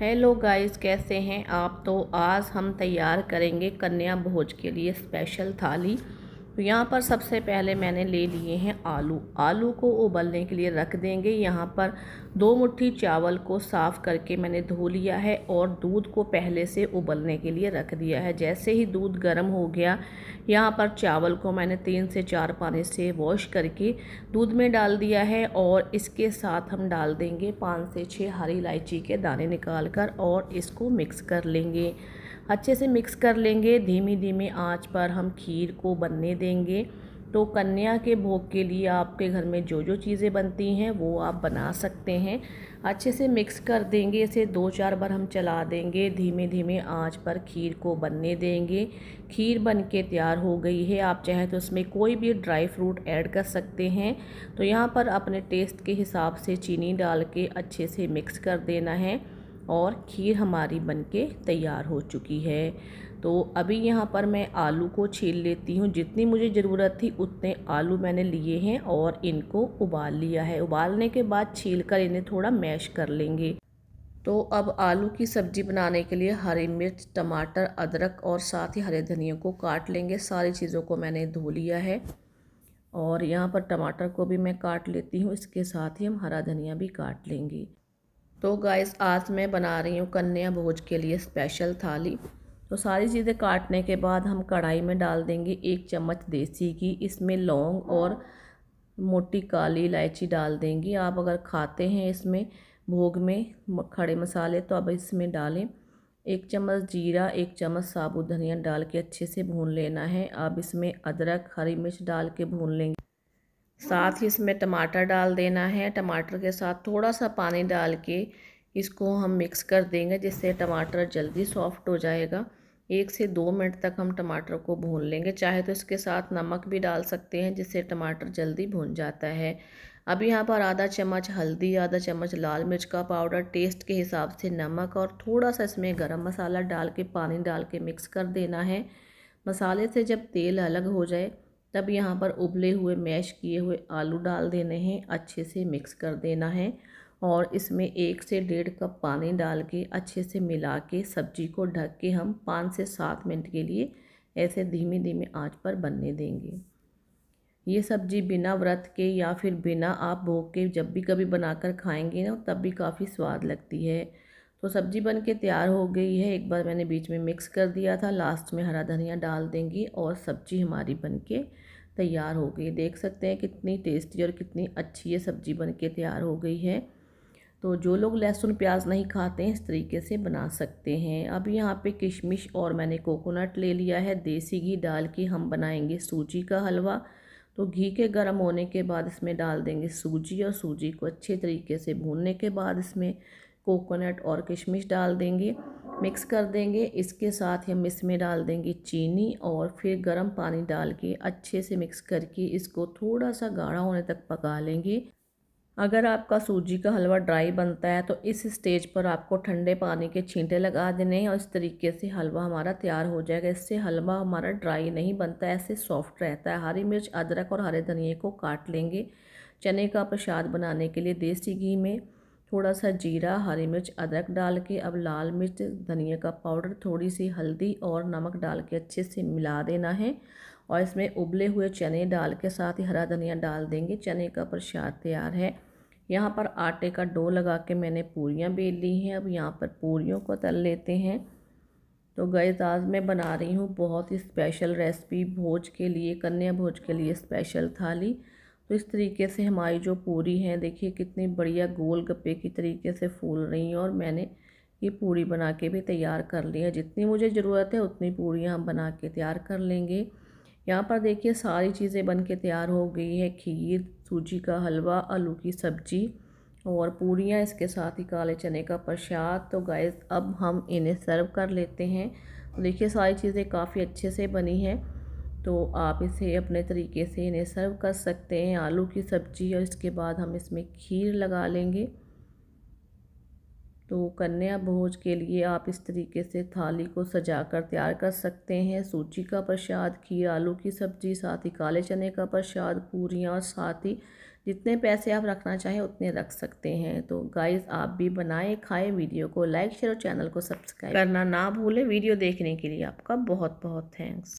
Hello guys कैसे हैं आप? तो आज हम तैयार करेंगे कन्या भोज के लिए स्पेशल थाली। तो यहाँ पर सबसे पहले मैंने ले लिए हैं आलू। आलू को उबलने के लिए रख देंगे। यहाँ पर दो मुट्ठी चावल को साफ़ करके मैंने धो लिया है और दूध को पहले से उबलने के लिए रख दिया है। जैसे ही दूध गर्म हो गया, यहाँ पर चावल को मैंने तीन से चार पानी से वॉश करके दूध में डाल दिया है और इसके साथ हम डाल देंगे पाँच से छः हरी इलायची के दाने निकाल कर और इसको मिक्स कर लेंगे। अच्छे से मिक्स कर लेंगे। धीमी धीमी आँच पर हम खीर को बनने देंगे। तो कन्या के भोग के लिए आपके घर में जो जो चीज़ें बनती हैं, वो आप बना सकते हैं। अच्छे से मिक्स कर देंगे। इसे दो, चार बार हम चला देंगे। धीमे धीमे आँच पर खीर को बनने देंगे। खीर बन के तैयार हो गई है। आप चाहें तो उसमें कोई भी ड्राई फ्रूट ऐड कर सकते हैं। तो यहाँ पर अपने टेस्ट के हिसाब से चीनी डाल के अच्छे से मिक्स कर देना है। और खीर हमारी बनके तैयार हो चुकी है। तो अभी यहाँ पर मैं आलू को छील लेती हूँ। जितनी मुझे ज़रूरत थी, उतने आलू मैंने लिए हैं और इनको उबाल लिया है। उबालने के बाद छील कर इन्हें थोड़ा मैश कर लेंगे। तो अब आलू की सब्ज़ी बनाने के लिए हरी मिर्च, टमाटर, अदरक और साथ ही हरे धनिया को काट लेंगे। सारी चीज़ों को मैंने धो लिया है और यहाँ पर टमाटर को भी मैं काट लेती हूँ। इसके साथ ही हम हरा धनिया भी काट लेंगे। तो गाइस आज मैं बना रही हूँ कन्या भोज के लिए स्पेशल थाली। तो सारी चीज़ें काटने के बाद हम कढ़ाई में डाल देंगे एक चम्मच देसी घी, इसमें लौंग और मोटी काली इलायची डाल देंगे। आप अगर खाते हैं इसमें भोग में, खड़े मसाले तो अब इसमें डालें एक चम्मच जीरा, एक चम्मच साबुत धनिया डाल के अच्छे से भून लेना है। अब इसमें अदरक, हरी मिर्च डाल के भून लेंगे। साथ ही इसमें टमाटर डाल देना है। टमाटर के साथ थोड़ा सा पानी डाल के इसको हम मिक्स कर देंगे, जिससे टमाटर जल्दी सॉफ्ट हो जाएगा। एक से दो मिनट तक हम टमाटर को भून लेंगे। चाहे तो इसके साथ नमक भी डाल सकते हैं, जिससे टमाटर जल्दी भून जाता है। अब यहाँ पर आधा चम्मच हल्दी, आधा चम्मच लाल मिर्च का पाउडर, टेस्ट के हिसाब से नमक और थोड़ा सा इसमें गरम मसाला डाल के, पानी डाल के मिक्स कर देना है। मसाले से जब तेल अलग हो जाए तब यहाँ पर उबले हुए मैश किए हुए आलू डाल देने हैं, अच्छे से मिक्स कर देना है और इसमें एक से डेढ़ कप पानी डाल के अच्छे से मिला के सब्ज़ी को ढक के हम पाँच से सात मिनट के लिए ऐसे धीमे धीमे आँच पर बनने देंगे। ये सब्ज़ी बिना व्रत के या फिर बिना आप भोग के जब भी कभी बनाकर खाएँगे ना, तब भी काफ़ी स्वाद लगती है। तो सब्ज़ी बन के तैयार हो गई है। एक बार मैंने बीच में मिक्स कर दिया था। लास्ट में हरा धनिया डाल देंगी और सब्ज़ी हमारी बन के तैयार हो गई। देख सकते हैं कितनी टेस्टी और कितनी अच्छी ये सब्ज़ी बन के तैयार हो गई है। तो जो लोग लहसुन प्याज नहीं खाते हैं, इस तरीके से बना सकते हैं। अब यहाँ पे किशमिश और मैंने कोकोनट ले लिया है। देसी घी डाल के हम बनाएँगे सूजी का हलवा। तो घी के गर्म होने के बाद इसमें डाल देंगे सूजी और सूजी को अच्छे तरीके से भूनने के बाद इसमें कोकोनट और किशमिश डाल देंगे, मिक्स कर देंगे। इसके साथ हम इसमें डाल देंगे चीनी और फिर गर्म पानी डाल के अच्छे से मिक्स करके इसको थोड़ा सा गाढ़ा होने तक पका लेंगे। अगर आपका सूजी का हलवा ड्राई बनता है तो इस स्टेज पर आपको ठंडे पानी के छींटे लगा देने और इस तरीके से हलवा हमारा तैयार हो जाएगा। इससे हलवा हमारा ड्राई नहीं बनता, ऐसे सॉफ्ट रहता है। हरी मिर्च, अदरक और हरे धनिए को काट लेंगे। चने का प्रसाद बनाने के लिए देसी घी में थोड़ा सा जीरा, हरी मिर्च, अदरक डाल के, अब लाल मिर्च, धनिया का पाउडर थोड़ी सी हल्दी और नमक डाल के अच्छे से मिला देना है। और इसमें उबले हुए चने डाल के साथ ही हरा धनिया डाल देंगे। चने का प्रसाद तैयार है। यहाँ पर आटे का डो लगा के मैंने पूरियाँ बेल ली हैं। अब यहाँ पर पूरियों को तल लेते हैं। तो गए आज मैं बना रही हूँ बहुत ही स्पेशल रेसिपी भोज के लिए, कन्या भोज के लिए स्पेशल थाली। तो इस तरीके से हमारी जो पूरी हैं, देखिए कितनी बढ़िया गोल गप्पे की तरीके से फूल रही हैं और मैंने ये पूरी बना के भी तैयार कर ली है। जितनी मुझे ज़रूरत है उतनी पूरियाँ हम बना के तैयार कर लेंगे। यहाँ पर देखिए सारी चीज़ें बन के तैयार हो गई है। खीर, सूजी का हलवा, आलू की सब्ज़ी और पूरियाँ, इसके साथ ही काले चने का प्रसाद। तो गाय अब हम इन्हें सर्व कर लेते हैं। तो देखिए सारी चीज़ें काफ़ी अच्छे से बनी हैं। तो आप इसे अपने तरीके से इन्हें सर्व कर सकते हैं। आलू की सब्ज़ी और इसके बाद हम इसमें खीर लगा लेंगे। तो कन्या भोज के लिए आप इस तरीके से थाली को सजा कर तैयार कर सकते हैं। सूजी का प्रसाद, खीर, आलू की सब्ज़ी, साथ ही काले चने का प्रसाद, पूरियाँ और साथ ही जितने पैसे आप रखना चाहें उतने रख सकते हैं। तो गाइस आप भी बनाएँ, खाएँ, वीडियो को लाइक शेयर और चैनल को सब्सक्राइब करना ना भूलें। वीडियो देखने के लिए आपका बहुत बहुत थैंक्स